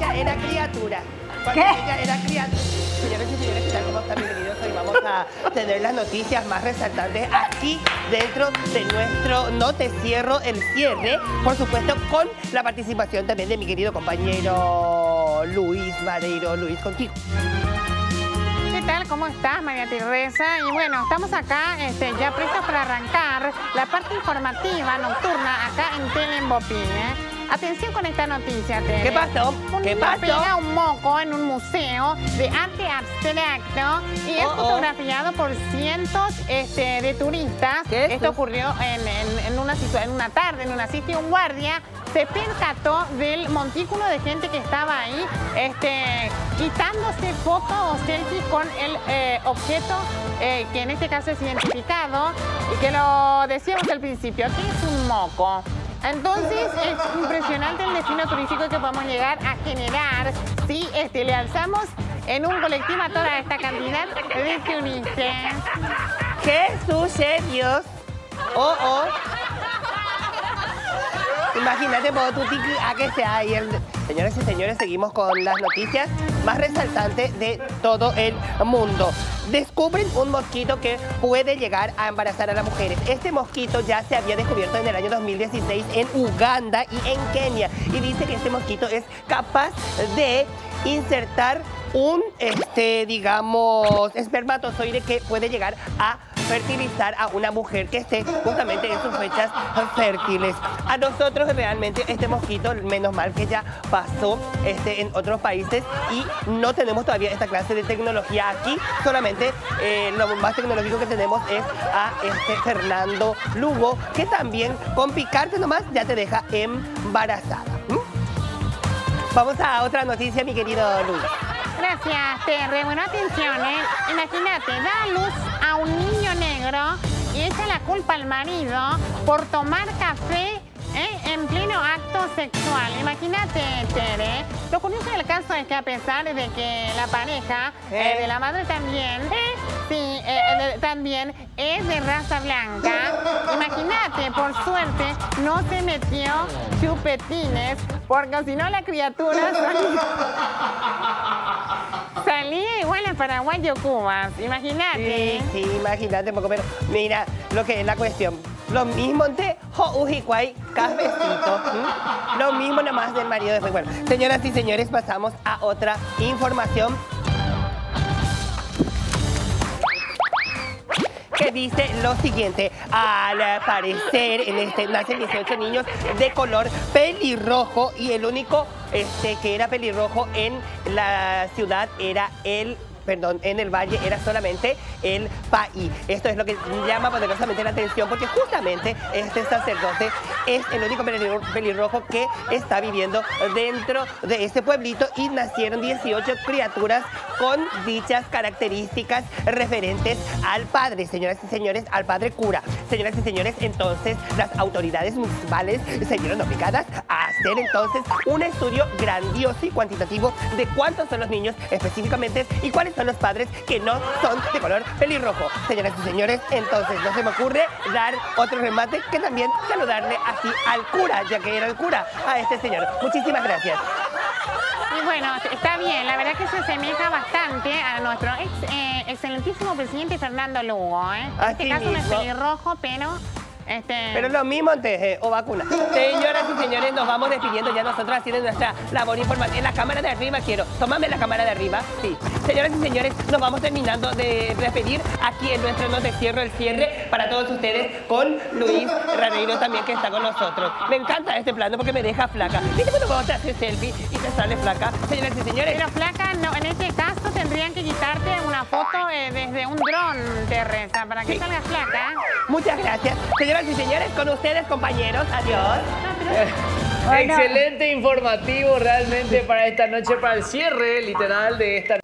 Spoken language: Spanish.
Ya era criatura. Cuando ¿Qué? ella era criatura. Señores y señores, ¿qué tal? ¿Cómo están? Bienvenidos. Hoy vamos a tener las noticias más resaltantes aquí dentro de nuestro No Te Cierro el Cierre. Por supuesto, con la participación también de mi querido compañero Luis Vareiro. Luis, contigo. ¿Cómo estás, María Teresa? Y bueno, estamos acá este, ya prestos para arrancar la parte informativa nocturna acá en Telembopín. ¿eh? Atención con esta noticia, Tere. ¿Qué pasó? ¿Qué niño pasó? pega un moco en un museo de arte abstracto y es Oh, oh. fotografiado por cientos este, de turistas. ¿Qué es Esto eso? ocurrió en, en- en una, en una tarde, en una sitio, un guardia se percató del montículo de gente que estaba ahí, este, quitándose fotos o selfies con el eh, objeto eh, que en este caso es identificado y que lo decíamos al principio, que es un moco. Entonces es impresionante el destino turístico que podemos llegar a generar si este, le alzamos en un colectivo a toda esta cantidad de turistas. ¿Qué sucedió? Oh, oh. Imagínate, vos, tú, a que sea ahí el... Señores y señores, seguimos con las noticias más resaltantes de todo el mundo. Descubren un mosquito que puede llegar a embarazar a las mujeres. Este mosquito ya se había descubierto en el año 2016 en Uganda y en Kenia. Y dice que este mosquito es capaz de insertar un, este, digamos, espermatozoide que puede llegar a fertilizar a una mujer que esté justamente en sus fechas fértiles. A nosotros realmente este mosquito, menos mal que ya pasó este, en otros países y no tenemos todavía esta clase de tecnología aquí. Solamente eh, lo más tecnológico que tenemos es a este Fernando Lugo, que también con picarte nomás ya te deja embarazada. ¿Mm? Vamos a otra noticia, mi querido Luis. Gracias, Terry. Bueno, atención, ¿eh? Imagínate, da a luz a un niño negro y echa la culpa al marido por tomar café ¿eh? en pleno acto sexual. Imagínate, Tere. Lo curioso del caso es que a pesar de que la pareja eh, ¿Eh? de la madre también, sí, eh, también es de raza blanca, imagínate, por suerte no se metió chupetines, porque si no la criatura salía igual a Paraguay o Cuba. Imagínate. Sí, sí, imagínate poco, pero mira lo que es la cuestión. Lo mismo de Ujicuay, cafecito. ¿m? Lo mismo nada más del marido después. Bueno, señoras y señores, pasamos a otra información. que dice lo siguiente, al parecer en este nacen 18 niños de color pelirrojo y el único este, que era pelirrojo en la ciudad era el perdón, en el valle era solamente el país. Esto es lo que llama poderosamente la atención porque justamente este sacerdote es el único pelirro- pelirrojo que está viviendo dentro de este pueblito y nacieron 18 criaturas con dichas características referentes al padre, señoras y señores, al padre cura. Señoras y señores, entonces las autoridades municipales se vieron obligadas a hacer entonces un estudio grandioso y cuantitativo de cuántos son los niños específicamente y cuáles son los padres que no son de color pelirrojo. Señoras y señores, entonces no se me ocurre dar otro remate que también saludarle así al cura, ya que era el cura, a este señor. Muchísimas gracias. Y bueno, está bien, la verdad que se asemeja bastante a nuestro ex- eh, excelentísimo presidente Fernando Lugo, ¿eh? En Así este caso no es mismo. pelirrojo, pero... Este, Pero lo mismo antes eh, o vacuna. Señoras y señores, nos vamos despidiendo ya nosotros haciendo nuestra labor informativa. En la cámara de arriba quiero. Tómame la cámara de arriba. Sí. Señoras y señores, nos vamos terminando de despedir aquí en nuestro No Te Cierro el Cierre para todos ustedes con Luis Rareiro también que está con nosotros. Me encanta este plano porque me deja flaca. ¿Viste cuando vos te haces selfie y te sale flaca? Señoras y señores, Pero flaca, no, en este caso tendrían que quitarte eh, desde un dron, Teresa, para que Sí. salgas flaca. muchas gracias. Señoras y señores, con ustedes, compañeros. Adiós. Bueno. Excelente informativo realmente para esta noche, para el cierre literal de esta